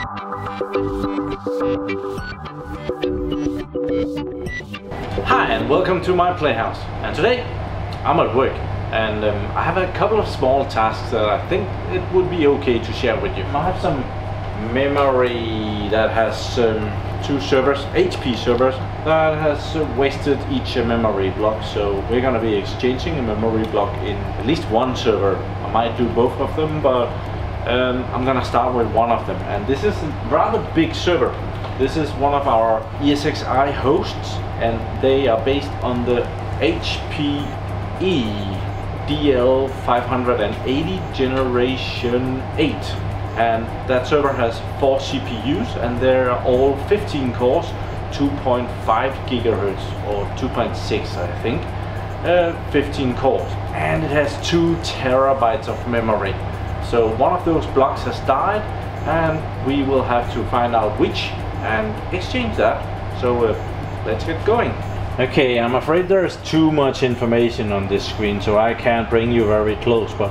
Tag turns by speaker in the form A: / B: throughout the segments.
A: Hi and welcome to my playhouse. And today I'm at work and um, I have a couple of small tasks that I think it would be okay to share with you. I have some memory that has um, two servers, HP servers, that has uh, wasted each memory block. So we're gonna be exchanging a memory block in at least one server. I might do both of them, but um, I'm gonna start with one of them. And this is a rather big server. This is one of our ESXi hosts and they are based on the HPE DL580 generation 8 and that server has four CPUs and they're all 15 cores 2.5 gigahertz or 2.6 I think uh, 15 cores and it has two terabytes of memory so one of those blocks has died and we will have to find out which and exchange that so uh, let's get going okay I'm afraid there's too much information on this screen so I can't bring you very close but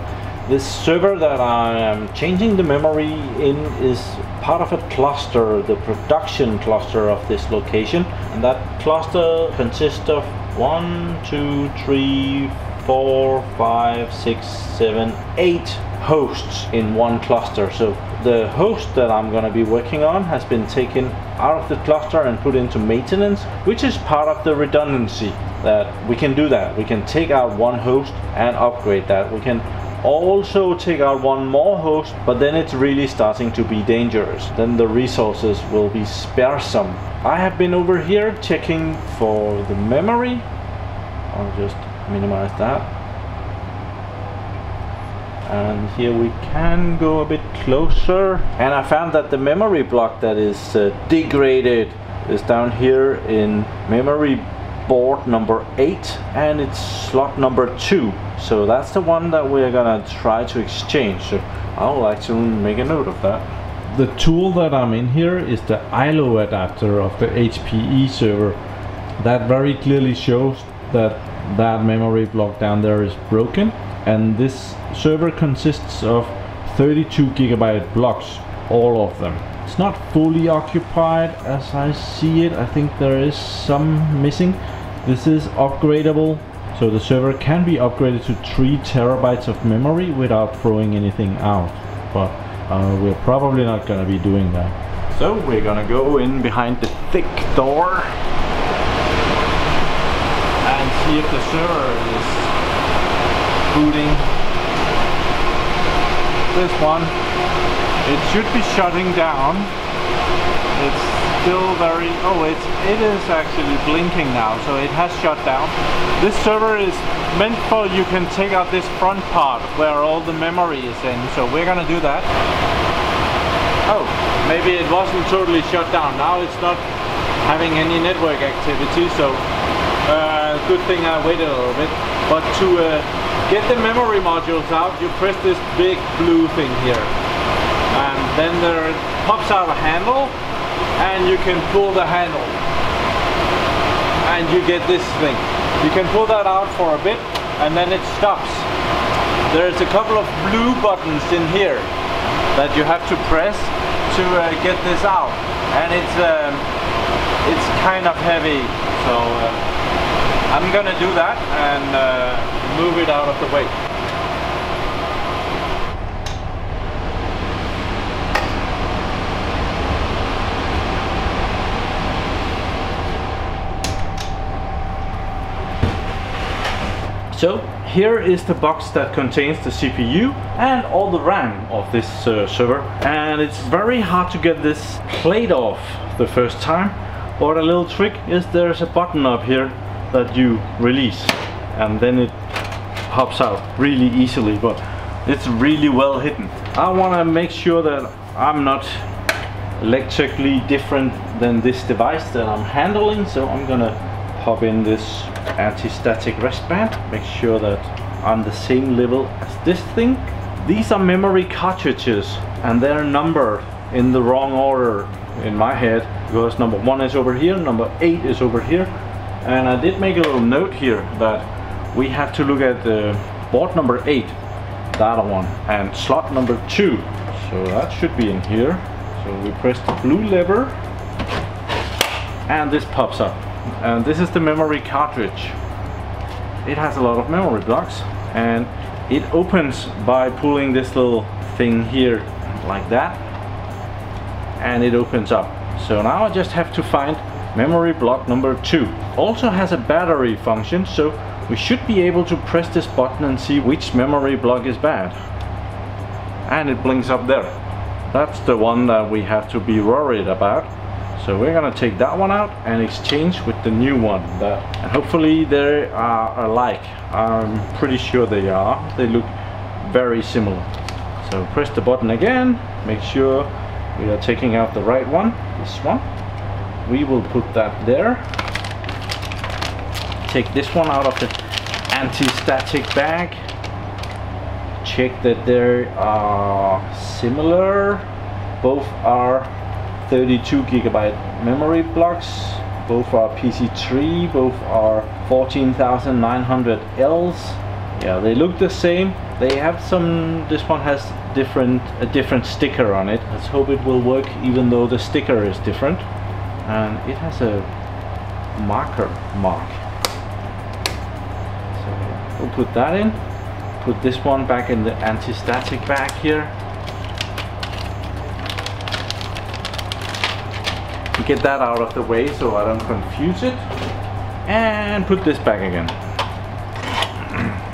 A: this server that I am changing the memory in is part of a cluster, the production cluster of this location. And that cluster consists of one, two, three, four, five, six, seven, eight hosts in one cluster. So the host that I'm going to be working on has been taken out of the cluster and put into maintenance, which is part of the redundancy that we can do that. We can take out one host and upgrade that. We can also take out one more host but then it's really starting to be dangerous then the resources will be sparsome. I have been over here checking for the memory I'll just minimize that. And here we can go a bit closer. And I found that the memory block that is uh, degraded is down here in memory board number 8 and it's slot number 2 so that's the one that we're gonna try to exchange. So I would like to make a note of that. The tool that I'm in here is the ILO adapter of the HPE server. That very clearly shows that that memory block down there is broken and this server consists of 32 gigabyte blocks all of them. It's not fully occupied as I see it. I think there is some missing. This is upgradable so the server can be upgraded to 3 terabytes of memory without throwing anything out but uh, we're probably not gonna be doing that. So we're gonna go in behind the thick door see if the server is booting. This one. It should be shutting down. It's still very oh it's it is actually blinking now so it has shut down. This server is meant for you can take out this front part where all the memory is in so we're gonna do that. Oh maybe it wasn't totally shut down. Now it's not having any network activity so uh, good thing I waited a little bit. But to uh, get the memory modules out you press this big blue thing here. And then there pops out a handle and you can pull the handle. And you get this thing. You can pull that out for a bit and then it stops. There's a couple of blue buttons in here that you have to press to uh, get this out. And it's um, it's kind of heavy so uh, I'm gonna do that and uh, move it out of the way. So here is the box that contains the CPU and all the RAM of this uh, server. And it's very hard to get this plate off the first time. But a little trick is there's a button up here that you release and then it pops out really easily but it's really well hidden. I want to make sure that I'm not electrically different than this device that I'm handling so I'm gonna pop in this anti-static wristband make sure that I'm the same level as this thing these are memory cartridges and they're numbered in the wrong order in my head because number one is over here number eight is over here and I did make a little note here that we have to look at the board number eight that one and slot number two so that should be in here So we press the blue lever and this pops up. And this is the memory cartridge. It has a lot of memory blocks and it opens by pulling this little thing here like that and it opens up. So now I just have to find memory block number two. Also has a battery function so we should be able to press this button and see which memory block is bad. And it blinks up there. That's the one that we have to be worried about. So we're gonna take that one out and exchange with the new one. That, and hopefully they are alike. I'm pretty sure they are. They look very similar. So press the button again, make sure we are taking out the right one, this one. We will put that there. Take this one out of the anti-static bag. Check that they are similar. Both are 32 gigabyte memory blocks. Both are PC3, both are 14,900 Ls. Yeah, they look the same. They have some, this one has different a different sticker on it. Let's hope it will work even though the sticker is different. And it has a marker mark. So we'll put that in. Put this one back in the anti-static bag here. Get that out of the way so I don't confuse it. And put this back again.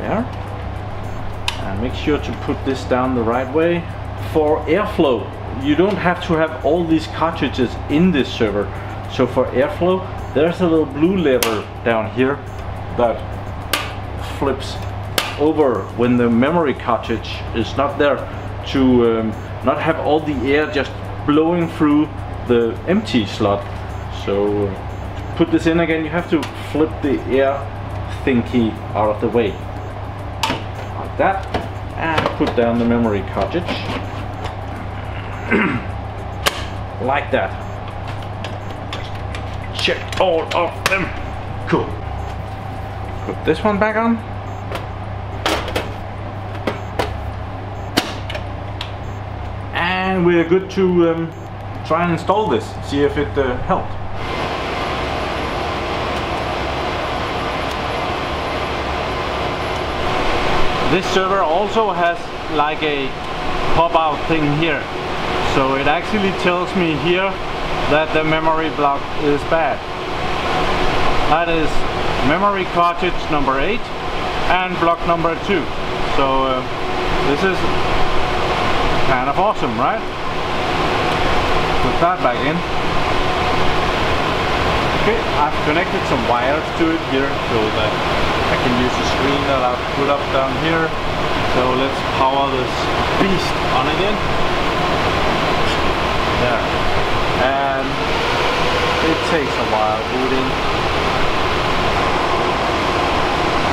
A: There. And make sure to put this down the right way. For airflow, you don't have to have all these cartridges in this server. So for airflow, there's a little blue lever down here that flips over when the memory cartridge is not there to um, not have all the air just blowing through the empty slot. So to put this in again, you have to flip the air thingy out of the way. Like that. And put down the memory cartridge. like that. Check all of them. Cool. Put this one back on. and we're good to um, try and install this, see if it uh, helped. This server also has like a pop-out thing here. So it actually tells me here that the memory block is bad. That is memory cartridge number 8 and block number 2. So uh, this is kind of awesome, right? Put that back in. Okay, I've connected some wires to it here so that I can use the screen that I've put up down here. So let's power this beast on again. There. And it takes a while booting.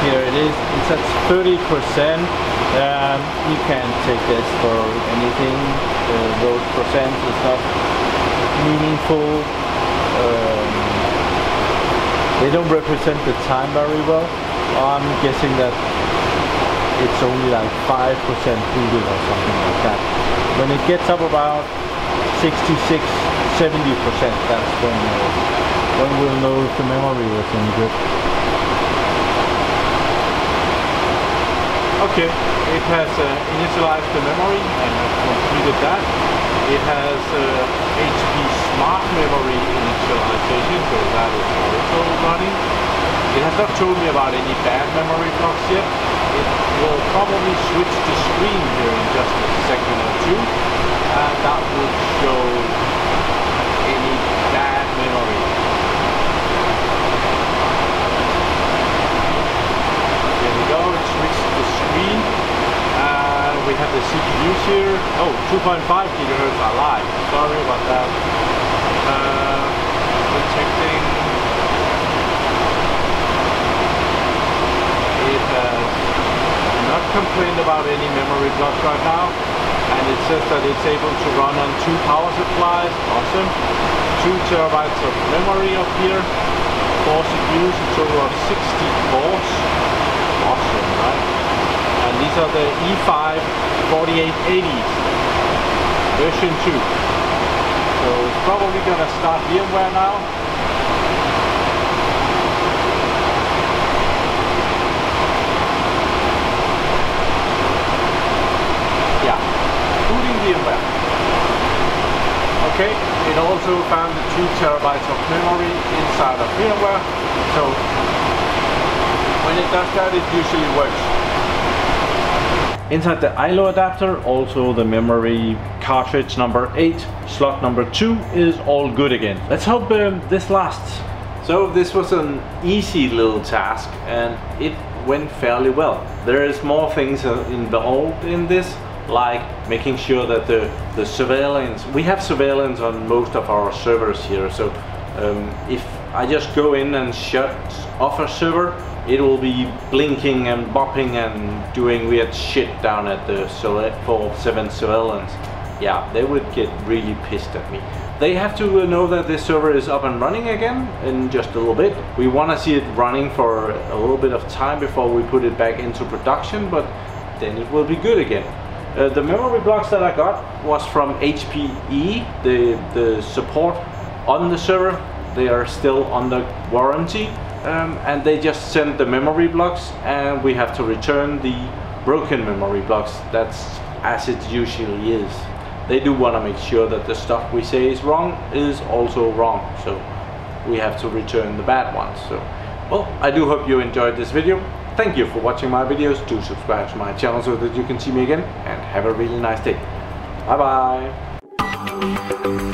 A: Here it is, it's at 30% um, you can take this for anything. Uh, those percent is not meaningful. Um, they don't represent the time very well. I'm guessing that it's only like 5% booted or something like that. When it gets up about 66, 70%, that's when, uh, when we'll know if the memory was any good. Okay, it has uh, initialized the memory and completed that. It has uh, HP Smart Memory initialization, so that is also running. It has not told me about any bad memory blocks yet. It will probably switch the screen here in just a second or two, and that would show any bad memory. There we go, it switched the screen. Uh, we have the CPUs here. Oh, 2.5 gigahertz, lied. Sorry about that. Uh, detecting. It has not complained about any memory blocks right now. And it says that it's able to run on two power supplies. Awesome. Two terabytes of memory up here. Four CPUs, a total of 60 cores. Awesome, right? and these are the E5 4880s version 2. So it's probably gonna start VMware now. Yeah, booting VMware. Okay, it also found the 2 terabytes of memory inside of VMware. So when it does that, it usually works. Inside the ILO adapter, also the memory cartridge number 8, slot number 2 is all good again. Let's hope um, this lasts. So this was an easy little task and it went fairly well. There is more things uh, involved in this, like making sure that the, the surveillance, we have surveillance on most of our servers here, so um, if I just go in and shut off a server, it will be blinking and bopping and doing weird shit down at the 407 surveillance. Yeah, they would get really pissed at me. They have to know that this server is up and running again in just a little bit. We want to see it running for a little bit of time before we put it back into production, but then it will be good again. Uh, the memory blocks that I got was from HPE, the, the support on the server. They are still under warranty um, and they just send the memory blocks and we have to return the broken memory blocks. That's as it usually is. They do want to make sure that the stuff we say is wrong is also wrong. So we have to return the bad ones. So, well, I do hope you enjoyed this video. Thank you for watching my videos. Do subscribe to my channel so that you can see me again and have a really nice day. Bye bye.